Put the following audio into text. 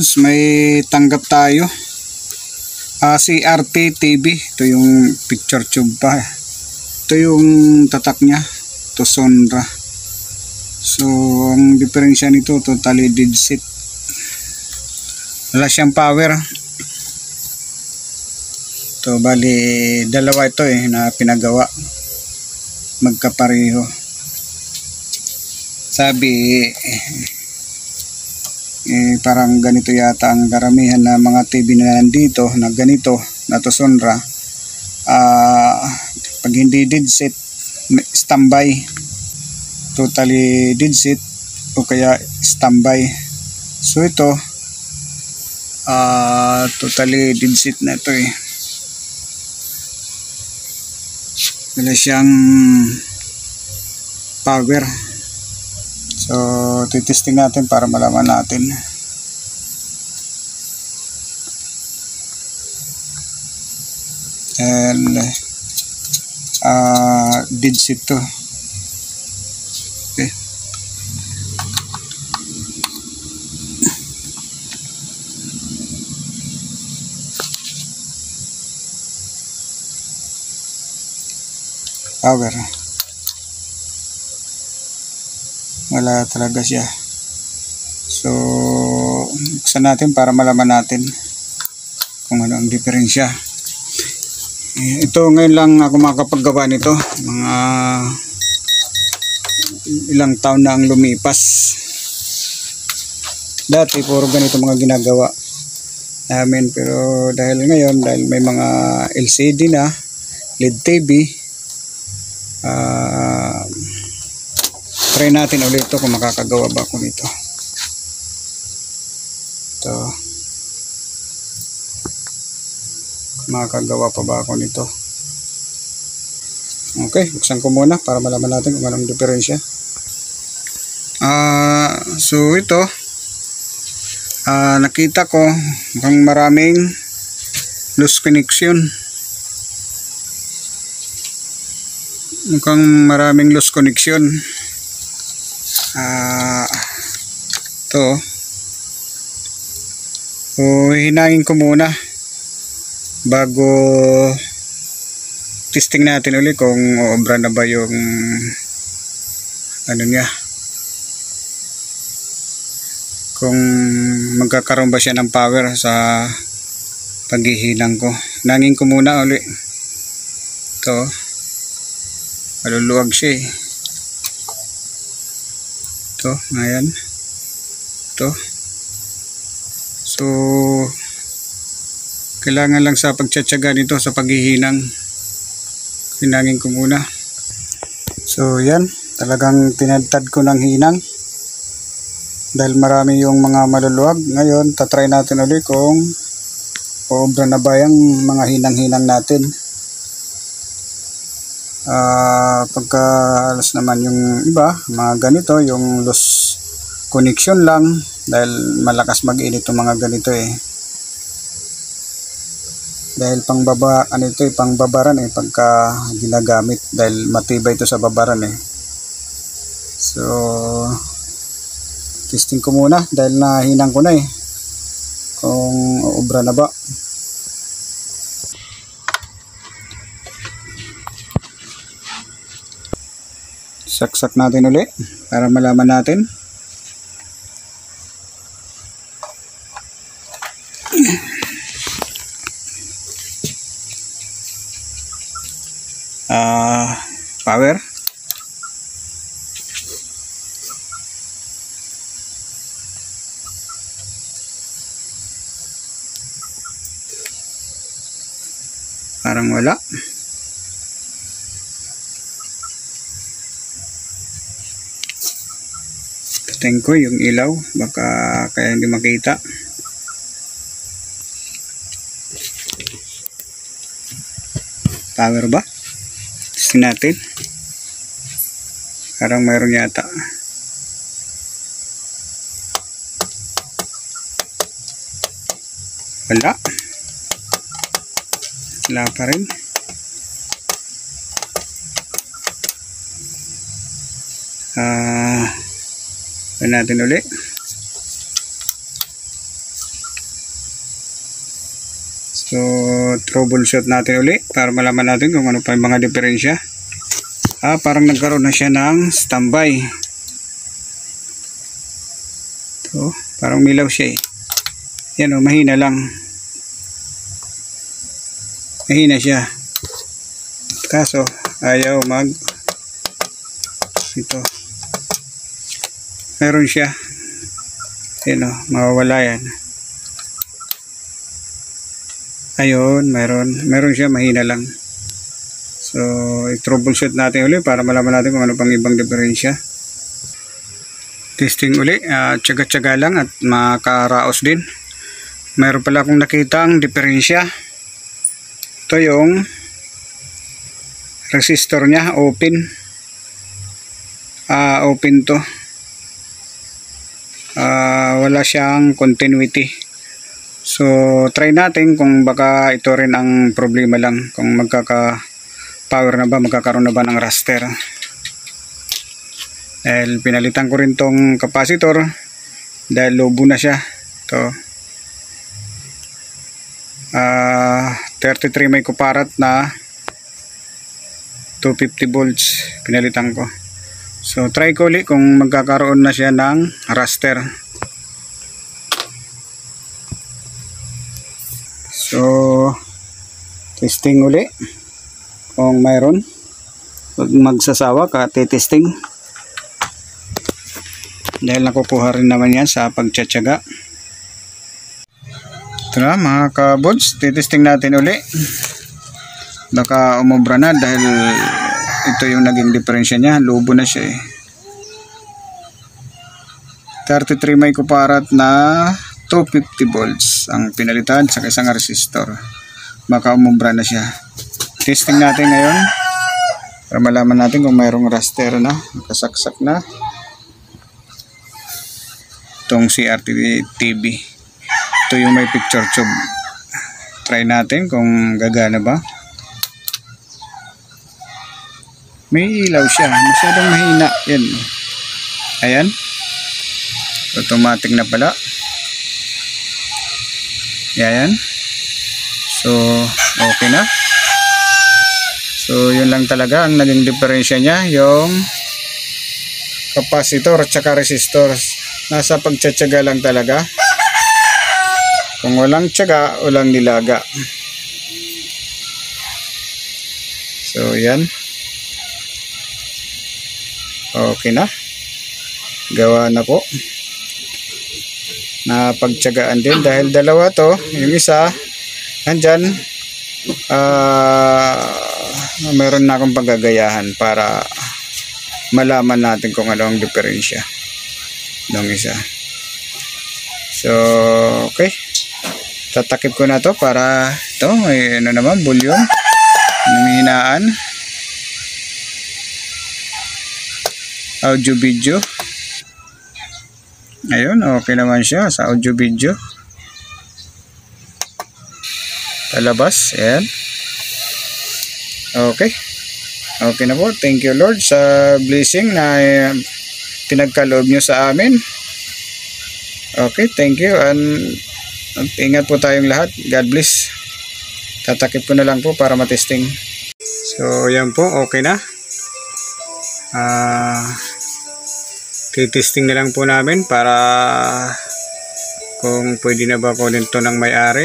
kabuds, may tanggap tayo. Ah, CRT TV. Ito yung picture tube pa. Ito yung tatak niya. Ito Sonra. So, ang diferensya nito, totally dead set. Wala siyang power. Ito, bali, dalawa ito eh, na pinagawa. Magkapareho. Sabi, eh, parang ganito yata ang karamihan na mga TV na nandito na ganito na to Sonra. Ah pag hindi may standby. Totally dead set o kaya standby. So ito ah totally dead set na ito eh. Wala siyang power So, titesting natin para malaman natin. And, uh, digit to. Okay. Power. Wala talaga siya. So buksan natin para malaman natin kung ano ang diferensya. Eh, ito ngayon lang ako makapaggawa nito. Mga ilang taon na ang lumipas. Dati puro ganito mga ginagawa namin. Pero dahil ngayon dahil may mga LCD na LED TV ah try natin ulit ito kung makakagawa ba ako nito. Ito. Makakagawa pa ba ako nito? Okay buksan ko muna para malaman natin kung anong diferensya. Ah so ito ah nakita ko mukhang maraming loose connection. Mukhang maraming loose connection ah to. So hinangin ko muna bago testing natin ulit kung obra na ba yung ano niya. Kung magkakaroon ba siya ng power sa paghihinang ko. Nangin ko muna ulit. To. Maluluwag siya eh ito ayan. Ito. So kailangan lang sa pagtsatsaga nito sa paghihinang. Hinangin ko muna. So yan. Talagang tinadtad ko ng hinang. Dahil marami yung mga maluluwag. Ngayon tatry natin ulit kung obra na ba yung mga hinang-hinang natin uh, pagka alas naman yung iba mga ganito yung loose connection lang dahil malakas mag-init yung mga ganito eh. Dahil pang baba ano ito eh pang babaran eh pagka ginagamit dahil matibay ito sa babaran eh. So testing ko muna dahil nahinang ko na eh kung obra na ba saksak natin uli para malaman natin. Ah power. Parang wala Patayin ko yung ilaw. Baka kaya hindi makita. Power ba? Testing natin. Parang mayroon yata. Wala. Wala pa rin. Tapusin natin uli. So, troubleshoot natin uli para malaman natin kung ano pa yung mga diferensya. Ah, parang nagkaroon na siya ng standby. Ito, parang milaw siya eh. Yan o, mahina lang. Mahina siya. Kaso, ayaw mag... Ito. Meron siya. Yan o, mawawala yan. Ayun, meron. Meron siya, mahina lang. So, i-troubleshoot natin uli para malaman natin kung ano pang ibang diferensya. Testing uli, uh, tsaga-tsaga lang at makaraos din. Meron pala akong nakitang diferensya. Ito yung resistor niya, open. Ah, uh, open to. Uh, wala siyang continuity. So, try natin kung baka ito rin ang problema lang. Kung magkaka power na ba, magkakaroon na ba ng raster. Dahil pinalitan ko rin tong capacitor dahil lobo na siya. Ito. Uh, 33 may kuparat na 250 volts pinalitan ko. So try ko ulit kung magkakaroon na siya ng raster. So, testing uli. Kung mayroon. Huwag magsasawa ka, testing. Dahil nakukuha rin naman yan sa pagtsatsaga. Ito na mga kabods, titesting natin uli. Baka umubra na dahil ito yung naging diferensya niya. Lubo na siya eh. 33 may kuparat na 250 volts ang pinalitan sa isang resistor. Baka umumbra na siya. Testing natin ngayon para malaman natin kung mayroong raster na nakasaksak na. Itong CRT TV ito yung may picture tube try natin kung gagana ba may ilaw siya masyadong mahina yan ayan automatic na pala yan. So, okay na. So, yun lang talaga ang naging diferensya niya, yung capacitor at resistor. Nasa pagtsatsaga lang talaga. Kung walang tsaga, walang nilaga. So, yan. Okay na. Gawa na po. Na pagtsagaan din dahil dalawa to. Yung isa andyan uh, meron na akong paggagayahan para malaman natin kung ano ang diferensya ng isa. So okay. Tatakip ko na to para to may ano naman volume hinaan audio video Ayun, okay naman siya sa audio video. Palabas, ayan. Okay. Okay na po. Thank you Lord sa blessing na uh, pinagkaloob nyo sa amin. Okay, thank you. And, ingat po tayong lahat. God bless. Tatakip ko na lang po para matesting. So, yan po. Okay na. Ah... Uh, titesting na lang po namin para kung pwede na ba kunin to ng may-ari